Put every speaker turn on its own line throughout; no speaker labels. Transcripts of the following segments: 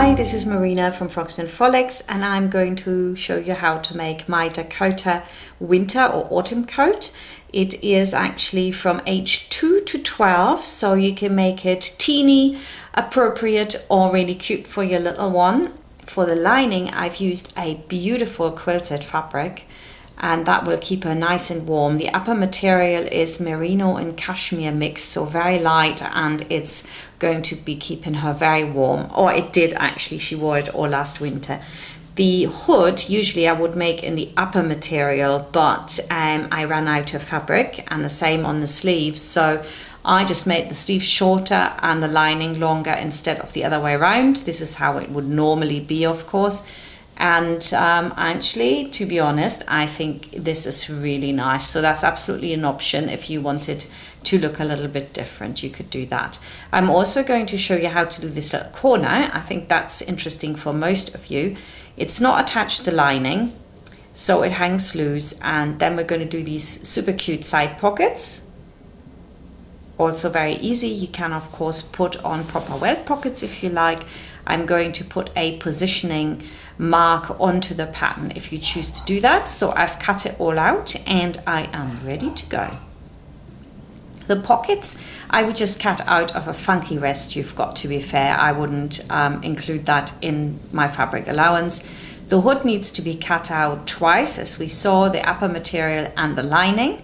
Hi, this is Marina from Frocks and Frolics and I'm going to show you how to make my Dakota winter or autumn coat. It is actually from age 2 to 12 so you can make it teeny, appropriate or really cute for your little one. For the lining I've used a beautiful quilted fabric and that will keep her nice and warm. The upper material is merino and cashmere mix, so very light and it's going to be keeping her very warm. Or it did actually, she wore it all last winter. The hood, usually I would make in the upper material, but um, I ran out of fabric and the same on the sleeves. So I just made the sleeves shorter and the lining longer instead of the other way around. This is how it would normally be, of course. And um, actually, to be honest, I think this is really nice. So that's absolutely an option if you wanted to look a little bit different, you could do that. I'm also going to show you how to do this little corner. I think that's interesting for most of you. It's not attached to the lining, so it hangs loose. And then we're going to do these super cute side pockets also very easy. You can of course put on proper welt pockets if you like. I'm going to put a positioning mark onto the pattern if you choose to do that. So I've cut it all out and I am ready to go. The pockets I would just cut out of a funky rest you've got to be fair. I wouldn't um, include that in my fabric allowance. The hood needs to be cut out twice as we saw the upper material and the lining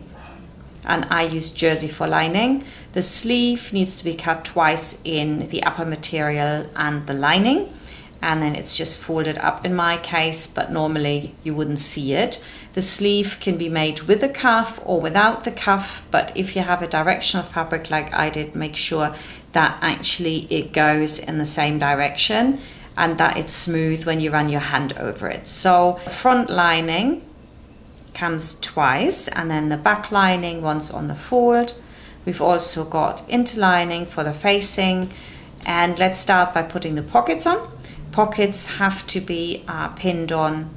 and I use jersey for lining. The sleeve needs to be cut twice in the upper material and the lining and then it's just folded up in my case but normally you wouldn't see it. The sleeve can be made with a cuff or without the cuff but if you have a directional fabric like I did make sure that actually it goes in the same direction and that it's smooth when you run your hand over it. So front lining comes twice and then the back lining once on the fold. We've also got interlining for the facing and let's start by putting the pockets on. Pockets have to be uh, pinned on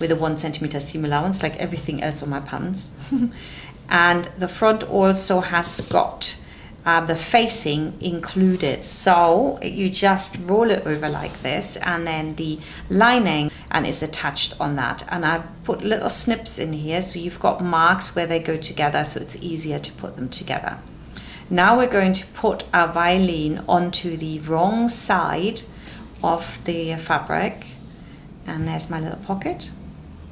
with a one centimeter seam allowance like everything else on my pants. and the front also has got uh, the facing included. So you just roll it over like this and then the lining and is attached on that. And I put little snips in here so you've got marks where they go together so it's easier to put them together. Now we're going to put our Vilene onto the wrong side of the fabric and there's my little pocket.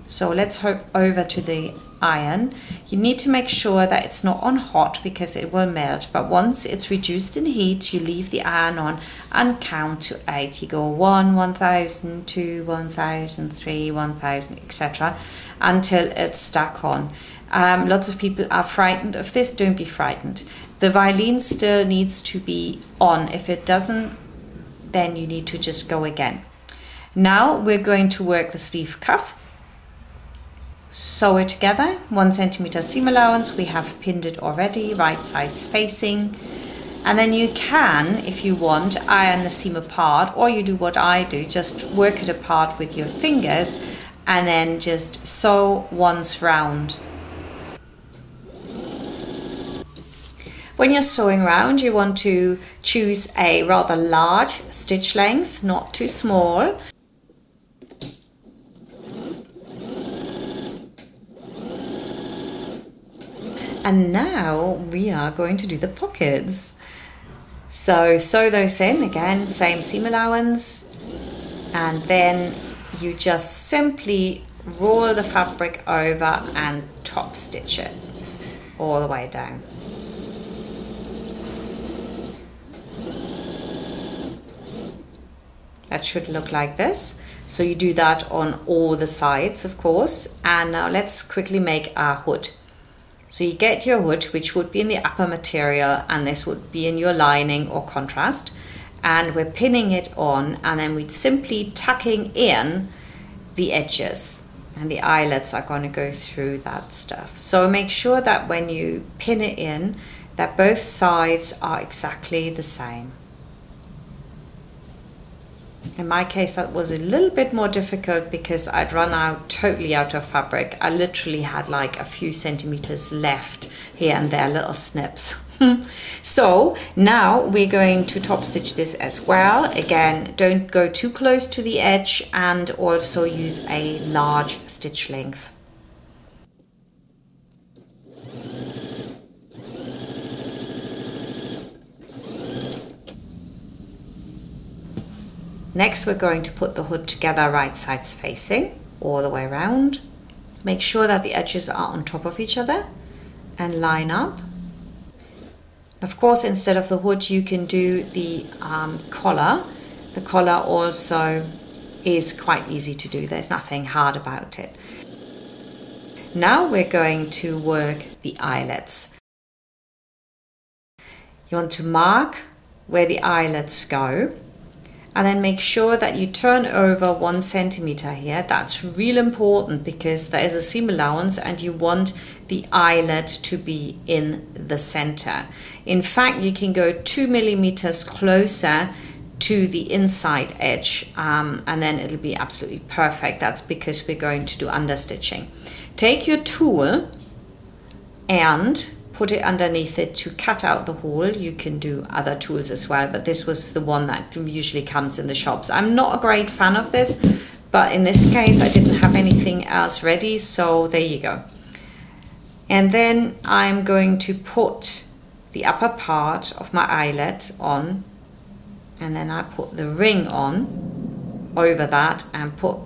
So let's hope over to the iron. You need to make sure that it's not on hot because it will melt. But once it's reduced in heat, you leave the iron on and count to eight. You go one, 1000, two, 1000, three, 1000, etc. until it's stuck on. Um, lots of people are frightened of this. Don't be frightened. The Vilene still needs to be on. If it doesn't, then you need to just go again. Now we're going to work the sleeve cuff. Sew it together. One centimeter seam allowance. We have pinned it already. Right sides facing. And then you can if you want iron the seam apart or you do what I do. Just work it apart with your fingers and then just sew once round when you're sewing round you want to choose a rather large stitch length not too small And now we are going to do the pockets. So sew those in, again, same seam allowance. And then you just simply roll the fabric over and top stitch it all the way down. That should look like this. So you do that on all the sides, of course. And now let's quickly make our hood. So you get your hood, which would be in the upper material, and this would be in your lining or contrast. And we're pinning it on, and then we're simply tucking in the edges. And the eyelets are going to go through that stuff. So make sure that when you pin it in, that both sides are exactly the same. In my case, that was a little bit more difficult because I'd run out totally out of fabric. I literally had like a few centimeters left here and there, little snips. so now we're going to top stitch this as well. Again, don't go too close to the edge and also use a large stitch length. Next, we're going to put the hood together right sides facing all the way around. Make sure that the edges are on top of each other and line up. Of course, instead of the hood, you can do the um, collar. The collar also is quite easy to do. There's nothing hard about it. Now we're going to work the eyelets. You want to mark where the eyelets go and then make sure that you turn over one centimeter here. That's real important because there is a seam allowance and you want the eyelet to be in the center. In fact, you can go two millimeters closer to the inside edge um, and then it'll be absolutely perfect. That's because we're going to do understitching. Take your tool and put it underneath it to cut out the hole. You can do other tools as well, but this was the one that usually comes in the shops. I'm not a great fan of this, but in this case I didn't have anything else ready, so there you go. And then I'm going to put the upper part of my eyelet on and then I put the ring on over that and put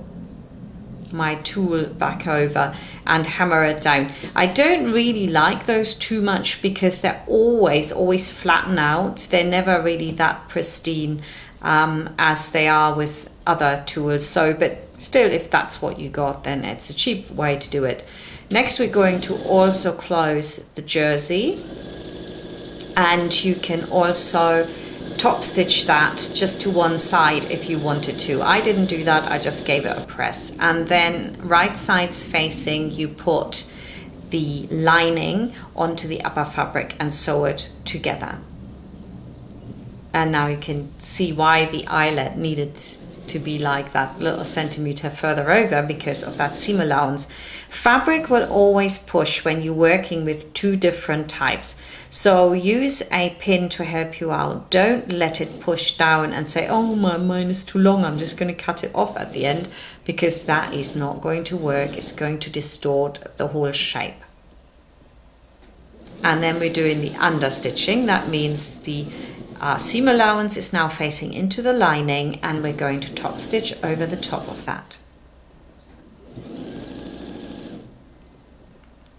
my tool back over and hammer it down. I don't really like those too much because they're always, always flatten out. They're never really that pristine um, as they are with other tools. So, but still, if that's what you got, then it's a cheap way to do it. Next, we're going to also close the jersey and you can also top stitch that just to one side if you wanted to. I didn't do that, I just gave it a press. And then right sides facing, you put the lining onto the upper fabric and sew it together. And now you can see why the eyelet needed to be like that little centimeter further over because of that seam allowance. Fabric will always push when you're working with two different types. So use a pin to help you out. Don't let it push down and say, oh, my mine is too long. I'm just going to cut it off at the end because that is not going to work. It's going to distort the whole shape. And then we're doing the understitching. That means the our seam allowance is now facing into the lining and we're going to top stitch over the top of that.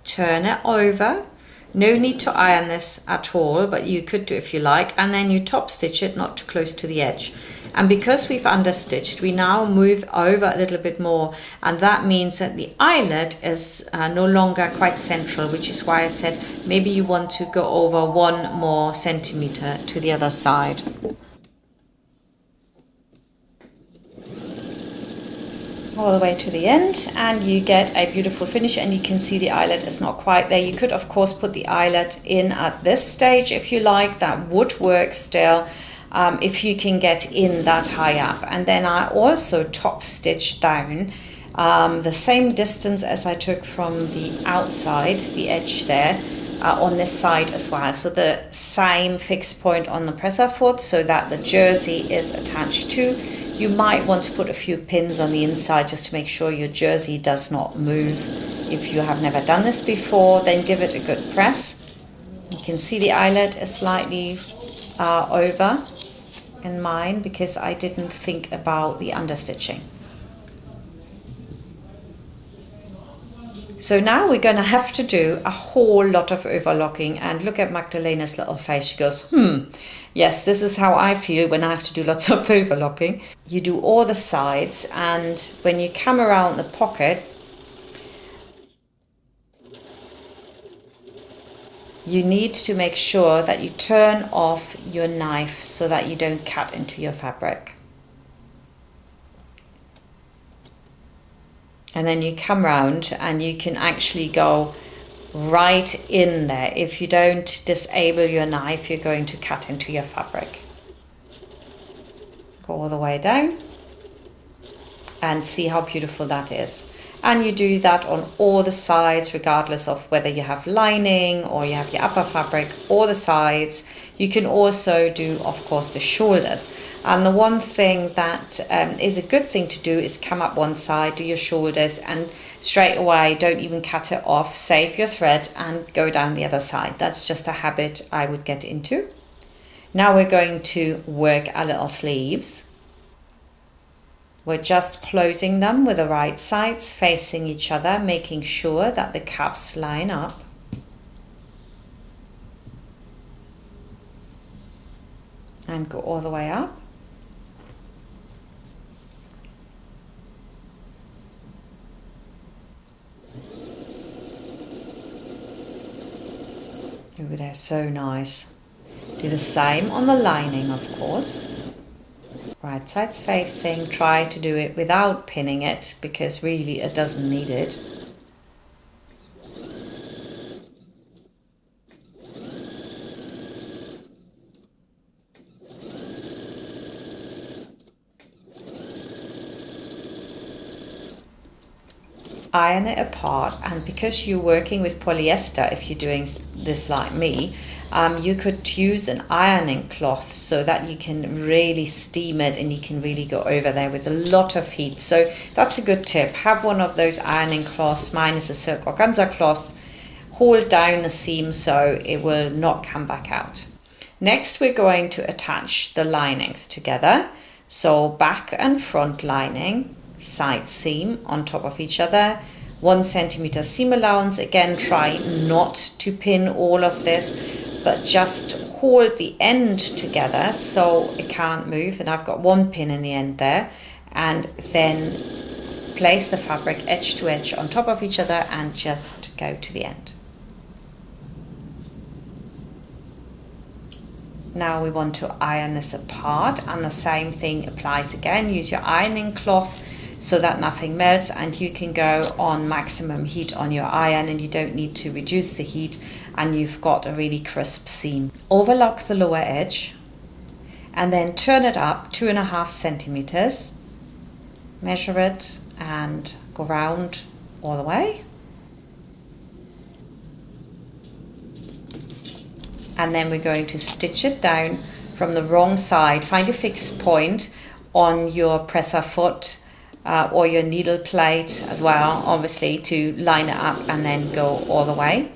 Turn it over. No need to iron this at all, but you could do if you like. And then you top stitch it, not too close to the edge. And because we've understitched, we now move over a little bit more. And that means that the eyelet is uh, no longer quite central, which is why I said maybe you want to go over one more centimeter to the other side. All the way to the end and you get a beautiful finish and you can see the eyelet is not quite there. You could of course put the eyelet in at this stage if you like, that would work still um, if you can get in that high up. And then I also top stitch down um, the same distance as I took from the outside, the edge there, uh, on this side as well. So the same fixed point on the presser foot so that the jersey is attached to. You might want to put a few pins on the inside just to make sure your jersey does not move. If you have never done this before, then give it a good press. You can see the eyelet is slightly uh, over in mine because I didn't think about the understitching. So now we're going to have to do a whole lot of overlocking and look at Magdalena's little face. She goes, hmm, yes, this is how I feel when I have to do lots of overlocking. You do all the sides and when you come around the pocket, you need to make sure that you turn off your knife so that you don't cut into your fabric. And then you come round and you can actually go right in there. If you don't disable your knife, you're going to cut into your fabric. Go all the way down and see how beautiful that is and you do that on all the sides regardless of whether you have lining or you have your upper fabric or the sides. You can also do of course the shoulders. And the one thing that um, is a good thing to do is come up one side do your shoulders and straight away don't even cut it off save your thread and go down the other side. That's just a habit I would get into. Now we're going to work our little sleeves we're just closing them with the right sides facing each other, making sure that the cuffs line up. And go all the way up. Oh, they're so nice. Do the same on the lining, of course right sides facing try to do it without pinning it because really it doesn't need it. Iron it apart and because you're working with polyester if you're doing this like me um, you could use an ironing cloth so that you can really steam it and you can really go over there with a lot of heat. So that's a good tip. Have one of those ironing cloths. Mine is a silk organza cloth. Hold down the seam so it will not come back out. Next, we're going to attach the linings together. So back and front lining, side seam on top of each other, one centimeter seam allowance. Again, try not to pin all of this but just hold the end together so it can't move and I've got one pin in the end there and then place the fabric edge to edge on top of each other and just go to the end. Now we want to iron this apart and the same thing applies again. Use your ironing cloth so that nothing melts and you can go on maximum heat on your iron and you don't need to reduce the heat and you've got a really crisp seam. Overlock the lower edge and then turn it up two and a half centimeters. Measure it and go round all the way. And then we're going to stitch it down from the wrong side. Find a fixed point on your presser foot uh, or your needle plate as well, obviously, to line it up and then go all the way.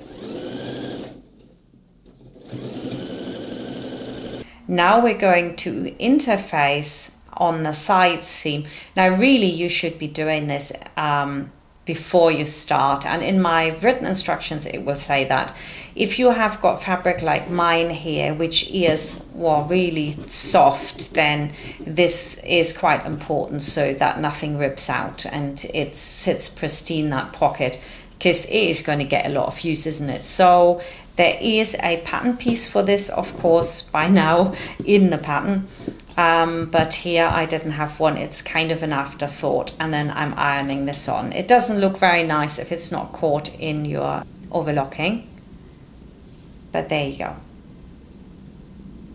Now we're going to interface on the side seam. Now really you should be doing this um, before you start and in my written instructions it will say that if you have got fabric like mine here which is well really soft then this is quite important so that nothing rips out and it sits pristine that pocket because it is going to get a lot of use isn't it so there is a pattern piece for this, of course, by now in the pattern. Um, but here I didn't have one. It's kind of an afterthought. And then I'm ironing this on. It doesn't look very nice if it's not caught in your overlocking. But there you go.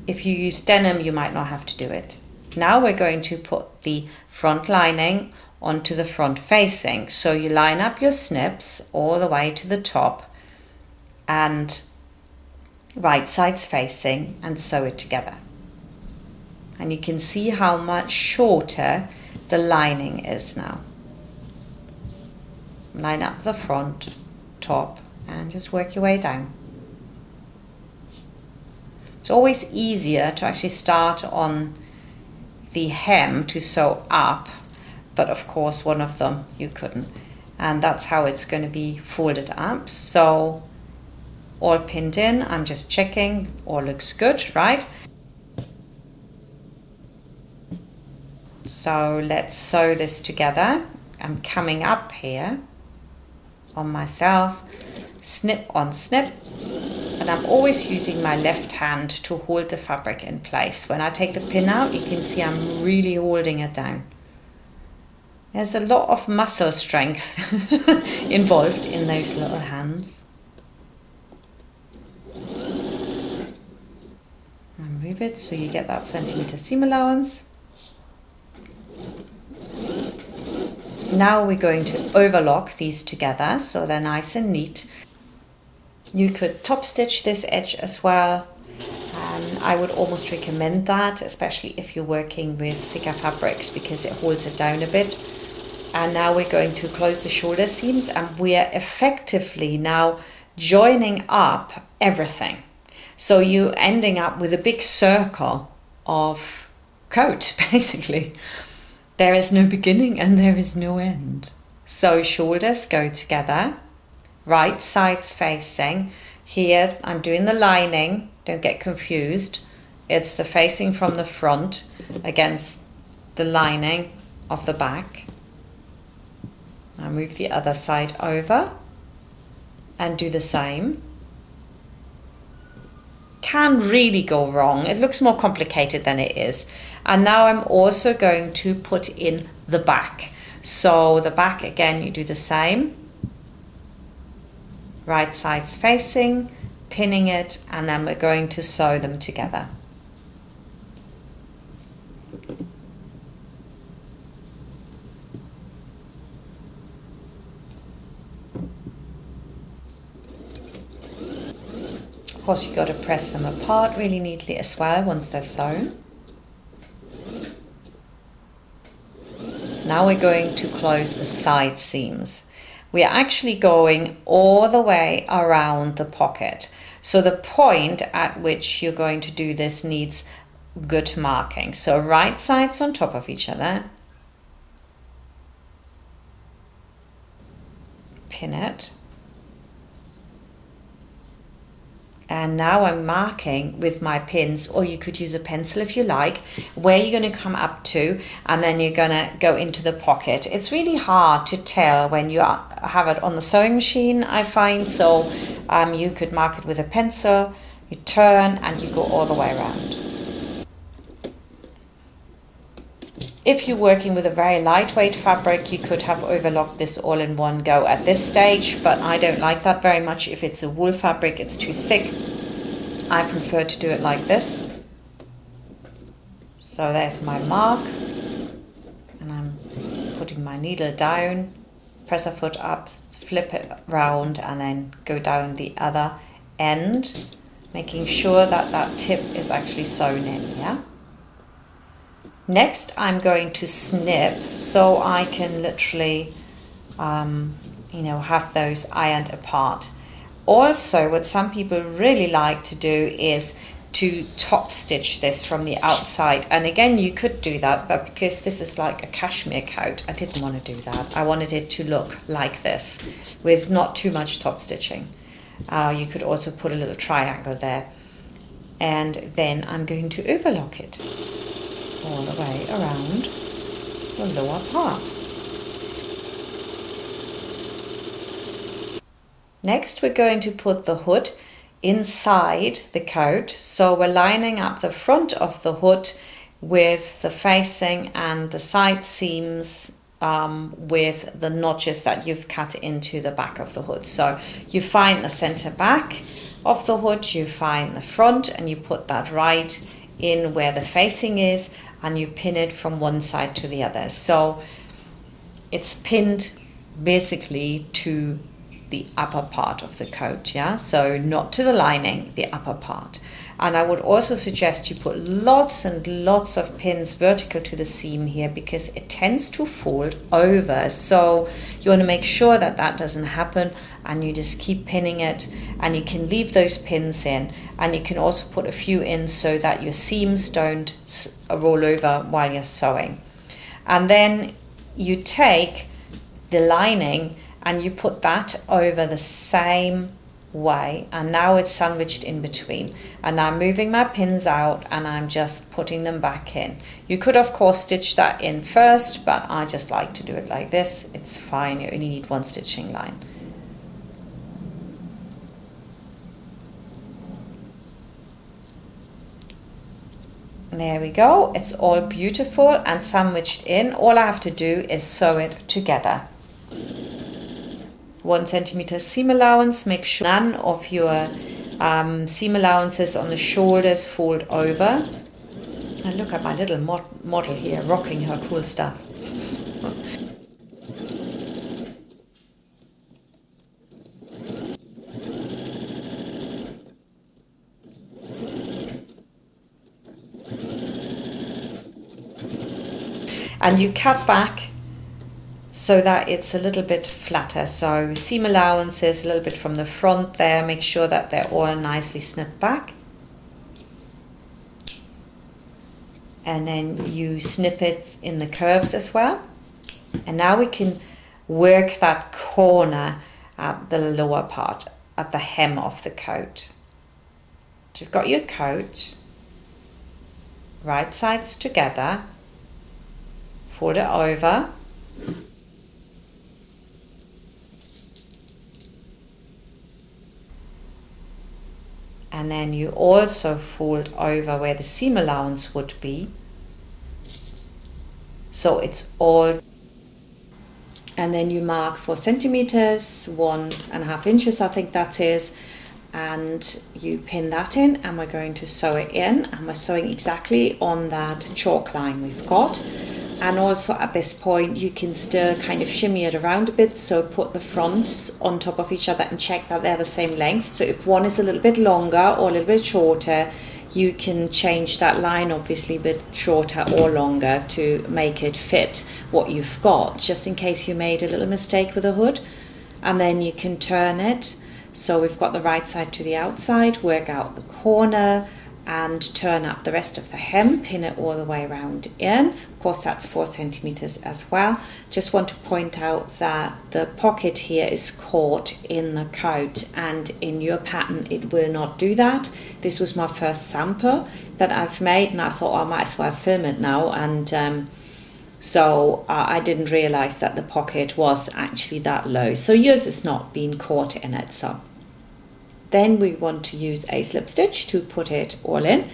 If you use denim, you might not have to do it. Now we're going to put the front lining onto the front facing. So you line up your snips all the way to the top and right sides facing and sew it together. And you can see how much shorter the lining is now. Line up the front, top, and just work your way down. It's always easier to actually start on the hem to sew up, but of course one of them you couldn't. And that's how it's going to be folded up. So all pinned in. I'm just checking all looks good, right? So let's sew this together. I'm coming up here on myself, snip on snip, and I'm always using my left hand to hold the fabric in place. When I take the pin out, you can see I'm really holding it down. There's a lot of muscle strength involved in those little hands. And move it so you get that centimeter seam allowance. Now we're going to overlock these together so they're nice and neat. You could top stitch this edge as well. Um, I would almost recommend that, especially if you're working with thicker fabrics because it holds it down a bit. And now we're going to close the shoulder seams and we are effectively now joining up everything. So you're ending up with a big circle of coat, basically. There is no beginning and there is no end. So shoulders go together, right sides facing. Here I'm doing the lining, don't get confused. It's the facing from the front against the lining of the back. Now move the other side over and do the same. Can really go wrong. It looks more complicated than it is. And now I'm also going to put in the back. So the back again, you do the same. Right sides facing, pinning it, and then we're going to sew them together. Of course, you've got to press them apart really neatly as well once they're sewn. Now we're going to close the side seams. We are actually going all the way around the pocket. So the point at which you're going to do this needs good marking. So right sides on top of each other. Pin it. And now I'm marking with my pins or you could use a pencil if you like where you're going to come up to and then you're going to go into the pocket it's really hard to tell when you have it on the sewing machine I find so um, you could mark it with a pencil you turn and you go all the way around If you're working with a very lightweight fabric, you could have overlocked this all in one go at this stage, but I don't like that very much. If it's a wool fabric, it's too thick. I prefer to do it like this. So there's my mark, and I'm putting my needle down, presser foot up, flip it round, and then go down the other end, making sure that that tip is actually sewn in, yeah? Next, I'm going to snip so I can literally, um, you know, have those ironed apart. Also, what some people really like to do is to top stitch this from the outside. And again, you could do that, but because this is like a cashmere coat, I didn't want to do that. I wanted it to look like this with not too much top stitching. Uh, you could also put a little triangle there. And then I'm going to overlock it all the way around the lower part. Next we're going to put the hood inside the coat so we're lining up the front of the hood with the facing and the side seams um, with the notches that you've cut into the back of the hood. So you find the center back of the hood, you find the front and you put that right in where the facing is and you pin it from one side to the other. So it's pinned basically to the upper part of the coat, yeah? So not to the lining, the upper part. And I would also suggest you put lots and lots of pins vertical to the seam here because it tends to fold over. So you want to make sure that that doesn't happen and you just keep pinning it and you can leave those pins in and you can also put a few in so that your seams don't roll over while you're sewing. And then you take the lining and you put that over the same way. And now it's sandwiched in between. And I'm moving my pins out and I'm just putting them back in. You could of course stitch that in first but I just like to do it like this. It's fine. You only need one stitching line. There we go. It's all beautiful and sandwiched in. All I have to do is sew it together one centimeter seam allowance. Make sure none of your um, seam allowances on the shoulders fold over. And look at my little mod model here rocking her cool stuff. and you cut back so that it's a little bit flatter. So seam allowances a little bit from the front there, make sure that they're all nicely snipped back. And then you snip it in the curves as well. And now we can work that corner at the lower part, at the hem of the coat. So you've got your coat, right sides together, fold it over, and then you also fold over where the seam allowance would be. So it's all and then you mark four centimeters one and a half inches I think that is and you pin that in and we're going to sew it in and we're sewing exactly on that chalk line we've got. And also at this point you can still kind of shimmy it around a bit so put the fronts on top of each other and check that they're the same length. So if one is a little bit longer or a little bit shorter you can change that line obviously a bit shorter or longer to make it fit what you've got just in case you made a little mistake with the hood. And then you can turn it so we've got the right side to the outside work out the corner and turn up the rest of the hem, pin it all the way around in. Of course, that's four centimeters as well. Just want to point out that the pocket here is caught in the coat and in your pattern, it will not do that. This was my first sample that I've made and I thought oh, I might as well film it now. And um, so uh, I didn't realize that the pocket was actually that low. So yours is not being caught in it. So then we want to use a slip stitch to put it all in.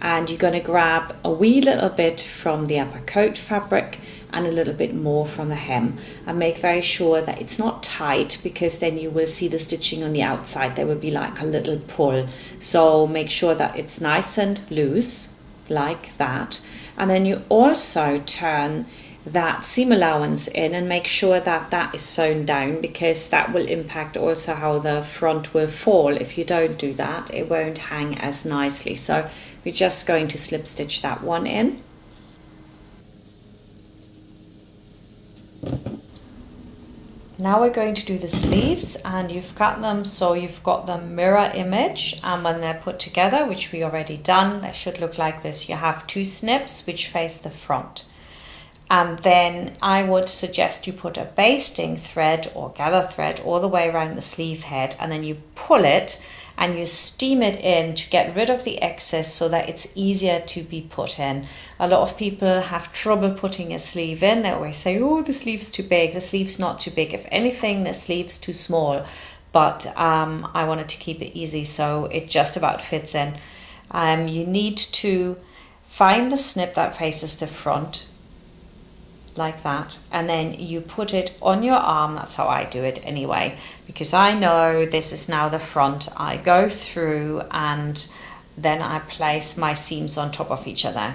And you're going to grab a wee little bit from the upper coat fabric and a little bit more from the hem and make very sure that it's not tight because then you will see the stitching on the outside there will be like a little pull so make sure that it's nice and loose like that and then you also turn that seam allowance in and make sure that that is sewn down because that will impact also how the front will fall. If you don't do that, it won't hang as nicely. So we're just going to slip stitch that one in. Now we're going to do the sleeves and you've cut them so you've got the mirror image and when they're put together, which we already done, they should look like this. You have two snips which face the front and then I would suggest you put a basting thread or gather thread all the way around the sleeve head and then you pull it and you steam it in to get rid of the excess so that it's easier to be put in. A lot of people have trouble putting a sleeve in. They always say, oh, the sleeve's too big. The sleeve's not too big. If anything, the sleeve's too small. But um, I wanted to keep it easy so it just about fits in. Um, you need to find the snip that faces the front like that. And then you put it on your arm. That's how I do it anyway. Because I know this is now the front I go through and then I place my seams on top of each other.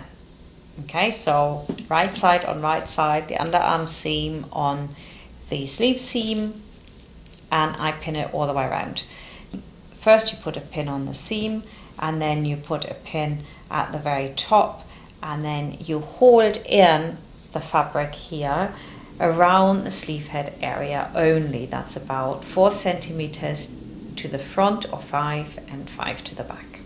Okay so right side on right side the underarm seam on the sleeve seam and I pin it all the way around. First you put a pin on the seam and then you put a pin at the very top and then you hold in the fabric here around the sleeve head area only. That's about four centimeters to the front or five and five to the back.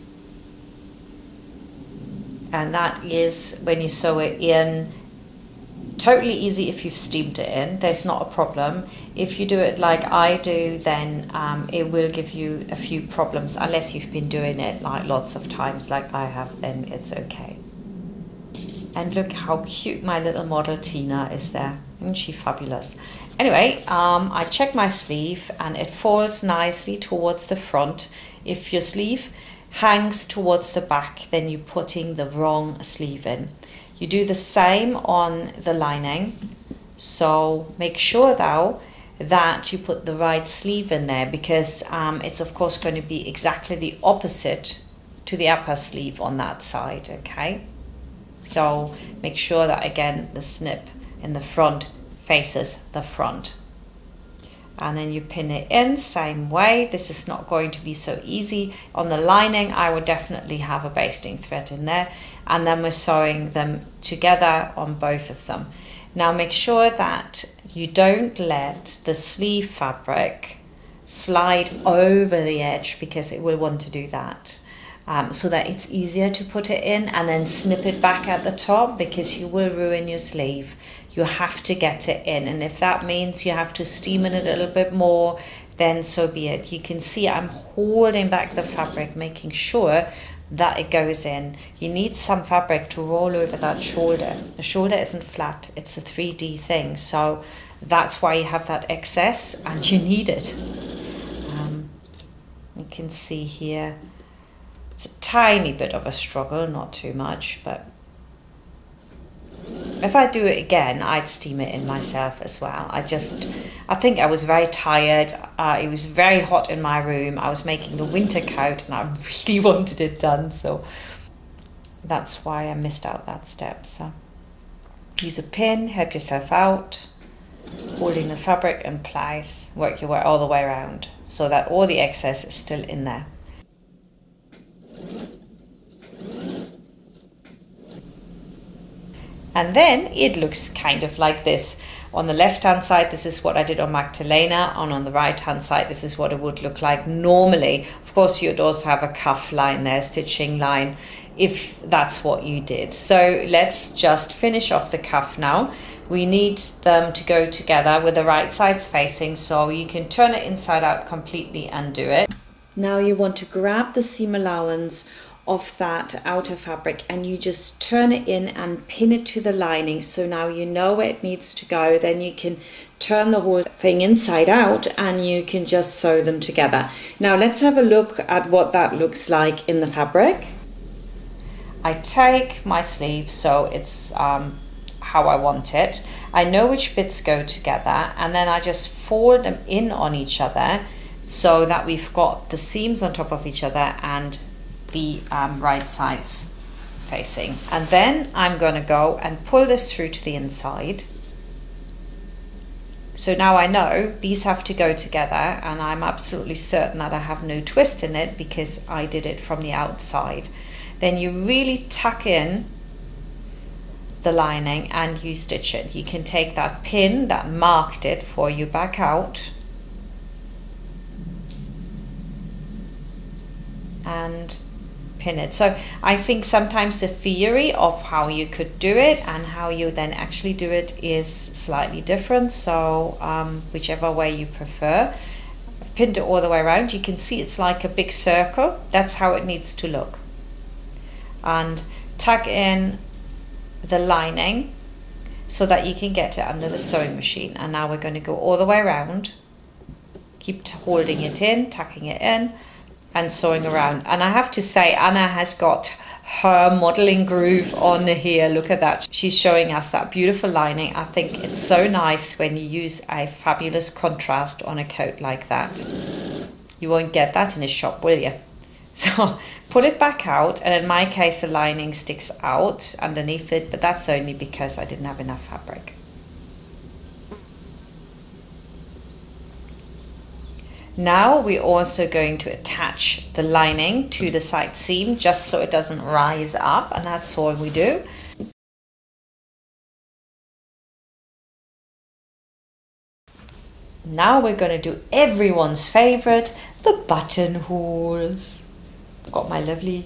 And that is when you sew it in, totally easy if you've steamed it in, there's not a problem. If you do it like I do, then um, it will give you a few problems unless you've been doing it like lots of times like I have, then it's okay. And look how cute my little model Tina is there. Isn't she fabulous? Anyway, um, I check my sleeve and it falls nicely towards the front. If your sleeve hangs towards the back, then you're putting the wrong sleeve in. You do the same on the lining. So make sure though that you put the right sleeve in there because um, it's of course going to be exactly the opposite to the upper sleeve on that side, okay? So make sure that again the snip in the front faces the front. and then you pin it in same way. This is not going to be so easy. On the lining I would definitely have a basting thread in there and then we're sewing them together on both of them. Now make sure that you don't let the sleeve fabric slide over the edge because it will want to do that um, so that it's easier to put it in and then snip it back at the top because you will ruin your sleeve. You have to get it in. And if that means you have to steam it a little bit more then so be it. You can see I'm holding back the fabric making sure that it goes in. You need some fabric to roll over that shoulder. The shoulder isn't flat. It's a 3d thing. So that's why you have that excess and you need it. Um, you can see here it's a tiny bit of a struggle not too much but if I do it again, I'd steam it in myself as well. I just, I think I was very tired. Uh, it was very hot in my room. I was making a winter coat and I really wanted it done. So that's why I missed out that step. So use a pin, help yourself out, holding the fabric in place, work your way all the way around so that all the excess is still in there. And then it looks kind of like this. On the left hand side, this is what I did on Magdalena, and on the right hand side, this is what it would look like normally. Of course, you'd also have a cuff line there, stitching line, if that's what you did. So let's just finish off the cuff now. We need them to go together with the right sides facing, so you can turn it inside out completely and do it. Now you want to grab the seam allowance of that outer fabric and you just turn it in and pin it to the lining. So now you know where it needs to go. Then you can turn the whole thing inside out and you can just sew them together. Now let's have a look at what that looks like in the fabric. I take my sleeve so it's um, how I want it. I know which bits go together and then I just fold them in on each other so that we've got the seams on top of each other and the um, right sides facing. And then I'm going to go and pull this through to the inside. So now I know these have to go together and I'm absolutely certain that I have no twist in it because I did it from the outside. Then you really tuck in the lining and you stitch it. You can take that pin that marked it for you back out and pin it. So I think sometimes the theory of how you could do it and how you then actually do it is slightly different. So um, whichever way you prefer. I've pinned it all the way around. You can see it's like a big circle. That's how it needs to look. And tuck in the lining so that you can get it under the sewing machine. And now we're going to go all the way around. Keep holding it in, tucking it in and sewing around. And I have to say, Anna has got her modeling groove on here. Look at that. She's showing us that beautiful lining. I think it's so nice when you use a fabulous contrast on a coat like that. You won't get that in a shop, will you? So pull it back out and in my case the lining sticks out underneath it but that's only because I didn't have enough fabric. Now we're also going to attach the lining to the side seam just so it doesn't rise up and that's all we do. Now we're going to do everyone's favorite, the buttonholes. I've got my lovely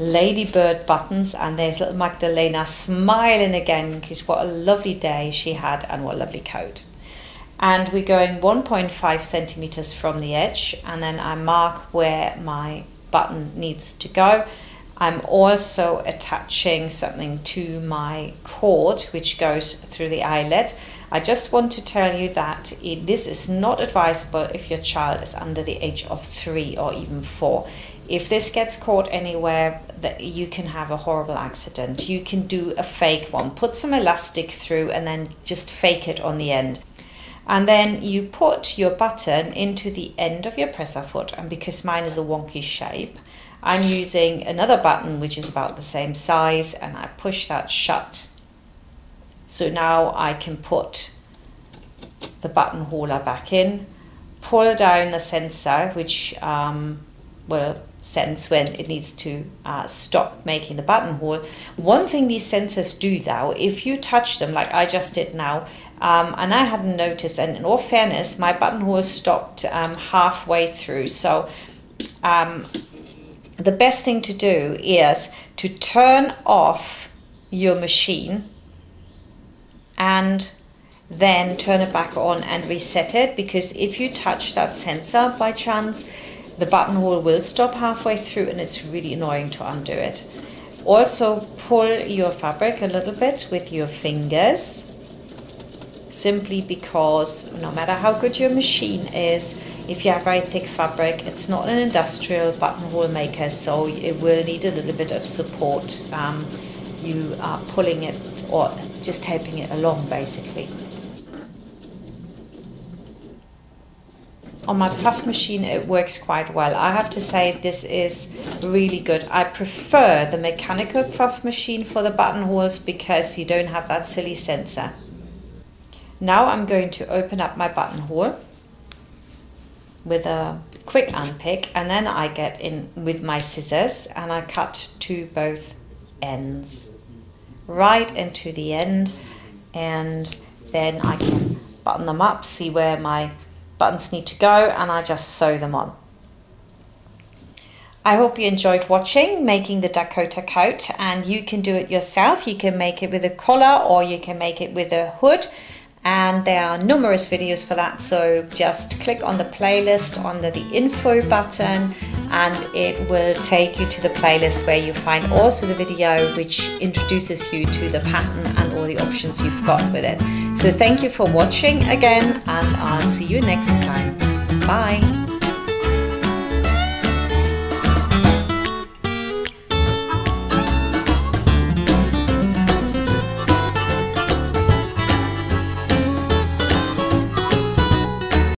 ladybird buttons and there's little Magdalena smiling again because what a lovely day she had and what a lovely coat and we're going 1.5 centimeters from the edge and then I mark where my button needs to go. I'm also attaching something to my cord which goes through the eyelet. I just want to tell you that it, this is not advisable if your child is under the age of three or even four. If this gets caught anywhere, that you can have a horrible accident. You can do a fake one. Put some elastic through and then just fake it on the end and then you put your button into the end of your presser foot and because mine is a wonky shape I'm using another button which is about the same size and I push that shut so now I can put the buttonholer back in pull down the sensor, which um, will sense when it needs to uh, stop making the buttonhole. One thing these sensors do though, if you touch them like I just did now, um, and I hadn't noticed, and in all fairness, my buttonhole stopped um, halfway through. So um, the best thing to do is to turn off your machine and then turn it back on and reset it because if you touch that sensor by chance the buttonhole will stop halfway through and it's really annoying to undo it. Also pull your fabric a little bit with your fingers simply because no matter how good your machine is, if you have very thick fabric, it's not an industrial buttonhole maker, so it will need a little bit of support. Um, you are pulling it or just helping it along basically. on my Pfaff machine it works quite well. I have to say this is really good. I prefer the mechanical Pfaff machine for the buttonholes because you don't have that silly sensor. Now I'm going to open up my buttonhole with a quick unpick and then I get in with my scissors and I cut to both ends right into the end and then I can button them up see where my buttons need to go and I just sew them on. I hope you enjoyed watching making the Dakota coat and you can do it yourself. You can make it with a collar or you can make it with a hood and there are numerous videos for that so just click on the playlist under the info button and it will take you to the playlist where you find also the video which introduces you to the pattern and all the options you've got with it. So thank you for watching again and I'll see you next time. Bye!